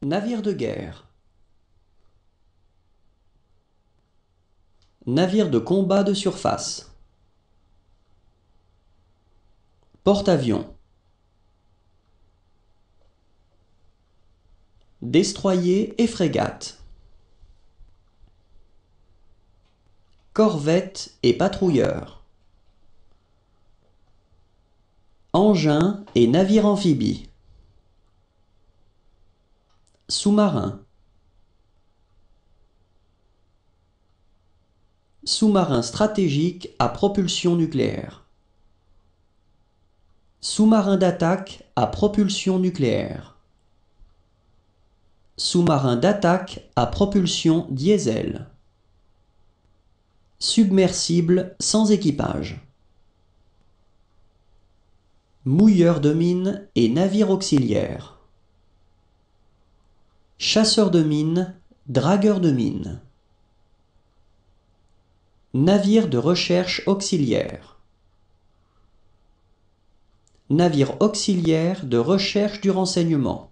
Navire de guerre. Navire de combat de surface. Porte-avions. Destroyer et frégate. Corvette et patrouilleur. Engin et navire amphibie. Sous-marin. Sous-marin stratégique à propulsion nucléaire. Sous-marin d'attaque à propulsion nucléaire. Sous-marin d'attaque à propulsion diesel. Submersible sans équipage. Mouilleur de mine et navire auxiliaire. Chasseur de mine, dragueur de mine. Navire de recherche auxiliaire. Navire auxiliaire de recherche du renseignement.